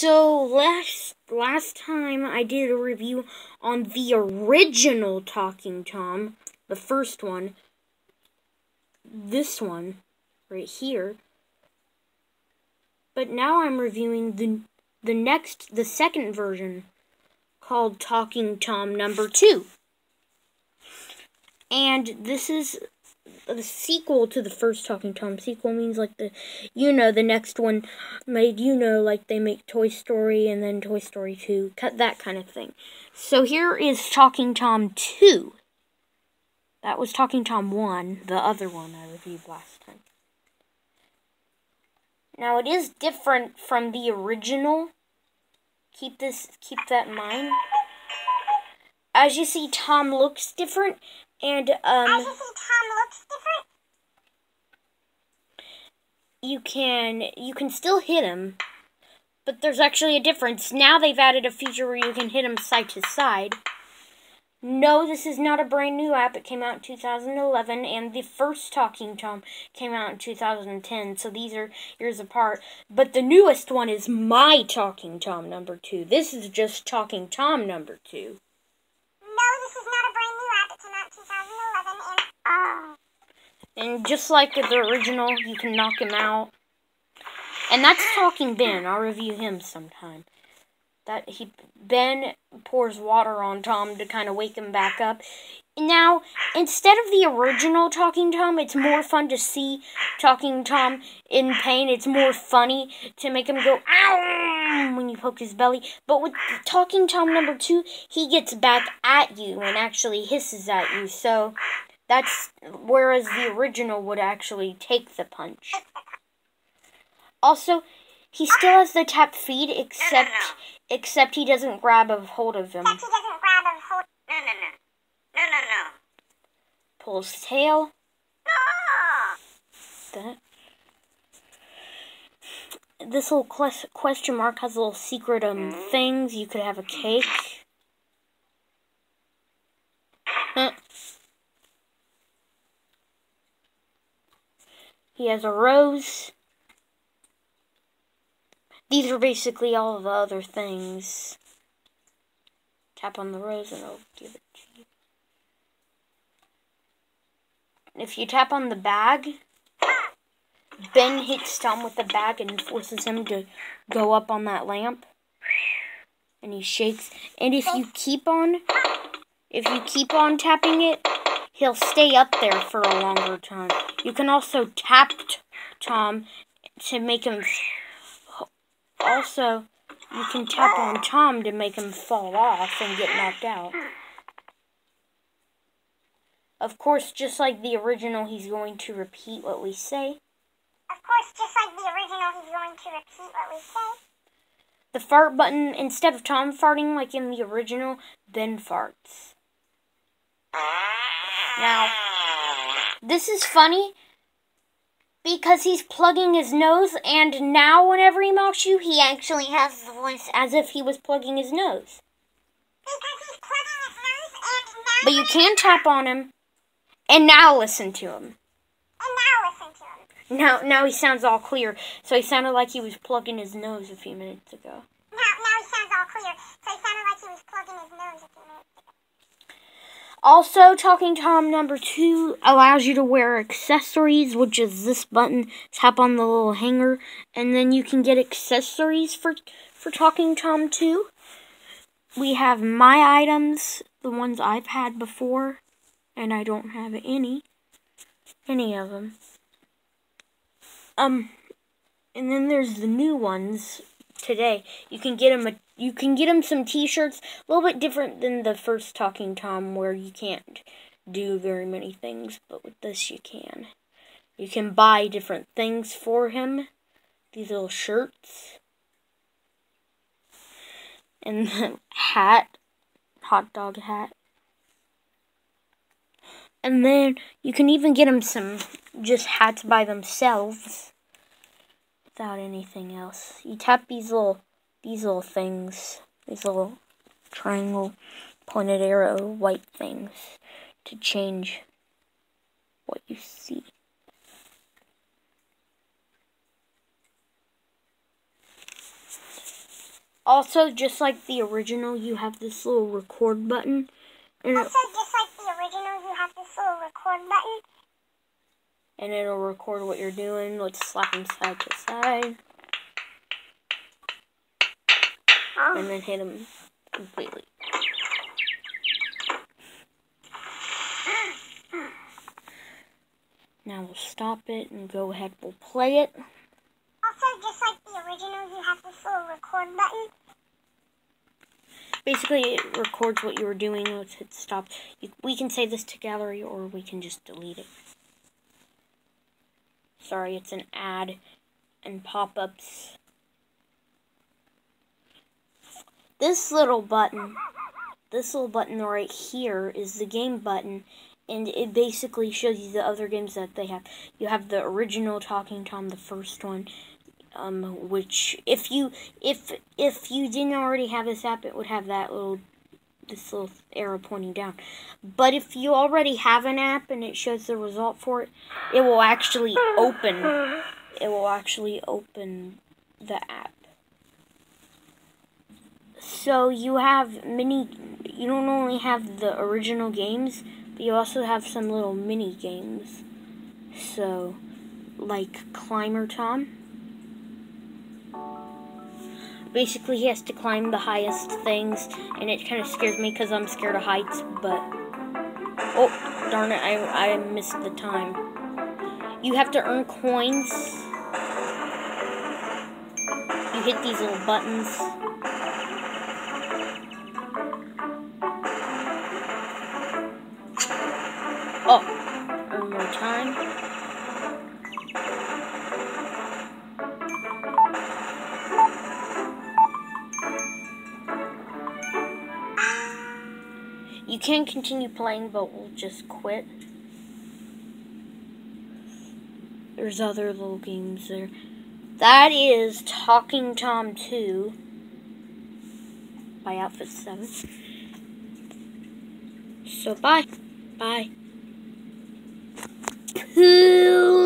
So last last time I did a review on the original Talking Tom, the first one. This one right here. But now I'm reviewing the the next the second version called Talking Tom number 2. And this is the sequel to the first Talking Tom. Sequel means like the, you know, the next one made, you know, like they make Toy Story and then Toy Story 2, that kind of thing. So here is Talking Tom 2. That was Talking Tom 1, the other one I reviewed last time. Now it is different from the original. Keep this, keep that in mind. As you see, Tom looks different, and um. you can you can still hit him, but there's actually a difference. Now they've added a feature where you can hit him side to side. No, this is not a brand new app. It came out in 2011, and the first Talking Tom came out in 2010, so these are years apart. But the newest one is My Talking Tom number 2. This is just Talking Tom number 2. And just like the original, you can knock him out. And that's Talking Ben. I'll review him sometime. That he Ben pours water on Tom to kind of wake him back up. Now, instead of the original Talking Tom, it's more fun to see Talking Tom in pain. It's more funny to make him go ow when you poke his belly. But with Talking Tom number two, he gets back at you and actually hisses at you. So that's whereas the original would actually take the punch. Also, he still has the tap feed, except no, no, no. except he doesn't grab a hold of him. Except he doesn't grab a hold. No, no, no, no, no, no. Pull his tail. No. That. This little question mark has a little secret um mm-hmm. things. You could have a cake. He has a rose. These are basically all the other things. Tap on the rose and I'll give it to you. If you tap on the bag, Ben hits Tom with the bag and forces him to go up on that lamp. And he shakes. And if you keep on, if you keep on tapping it, he'll stay up there for a longer time. You can also tap Tom to make him. Also, you can tap on Tom to make him fall off and get knocked out. Of course, just like the original, he's going to repeat what we say. Of course, just like the original, he's going to repeat what we say. The fart button, instead of Tom farting like in the original, Ben farts. Now, this is funny because he's plugging his nose, and now whenever he mocks you, he actually has the voice as if he was plugging his nose. But you can tap on him, and now listen to him. And now listen to him. Now, now he sounds all clear. So he sounded like he was plugging his nose a few minutes ago. Now, now he sounds all clear. So he sounded like he was plugging his nose a few minutes ago. Also, Talking Tom number two allows you to wear accessories, which is this button. Tap on the little hanger, and then you can get accessories for for Talking Tom 2. We have my items, the ones I've had before, and I don't have any, any of them. Um, and then there's the new ones today. You can get him a you can get him some t-shirts, a little bit different than the first Talking Tom where you can't do very many things, but with this you can. You can buy different things for him. These little shirts. And the hat. Hot dog hat. And then you can even get him some just hats by themselves without anything else. You tap these little these little things, these little triangle pointed arrow white things to change what you see. Also, just like the original, you have this little record button. And, Also, just like the original, you have this little record button. And it'll record what you're doing. Let's slap him side to side. Oh. And then hit him completely. Now we'll stop it and go ahead. We'll play it. Also, just like the original, you have this little record button. Basically, it records what you were doing. Let's hit stop. We can save this to gallery or we can just delete it. Sorry, it's an ad and pop-ups. This little button, this little button right here is the game button and it basically shows you the other games that they have. You have the original Talking Tom, the first one, um, which if you if if you didn't already have this app, it would have that little this little arrow pointing down. But if you already have an app and it shows the result for it, it will actually open. It will actually open the app. So you have mini. You don't only have the original games, but you also have some little mini games. So, like Climber Tom. Basically, he has to climb the highest things, and it kind of scares me because I'm scared of heights. But oh, darn it! I I missed the time. You have to earn coins. You hit these little buttons. You can continue playing, but we'll just quit. There's other little games there. That is Talking Tom 2 by Outfit 7. So, bye. Bye. Cool.